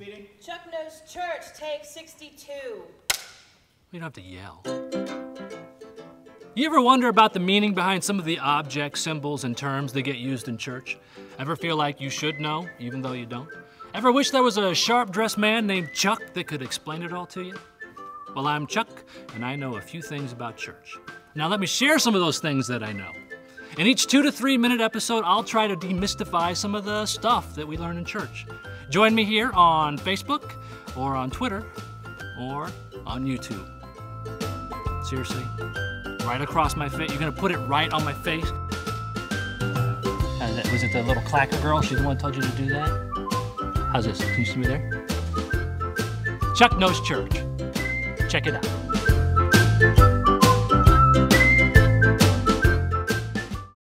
Speeding. Chuck Knows Church, take 62. We don't have to yell. You ever wonder about the meaning behind some of the objects, symbols, and terms that get used in church? Ever feel like you should know, even though you don't? Ever wish there was a sharp dressed man named Chuck that could explain it all to you? Well, I'm Chuck, and I know a few things about church. Now, let me share some of those things that I know. In each two to three minute episode, I'll try to demystify some of the stuff that we learn in church. Join me here on Facebook, or on Twitter, or on YouTube. Seriously, right across my face. You're gonna put it right on my face. Uh, was it the little clacker girl? She's the one who told you to do that? How's this? Can you see me there? Chuck Knows Church. Check it out.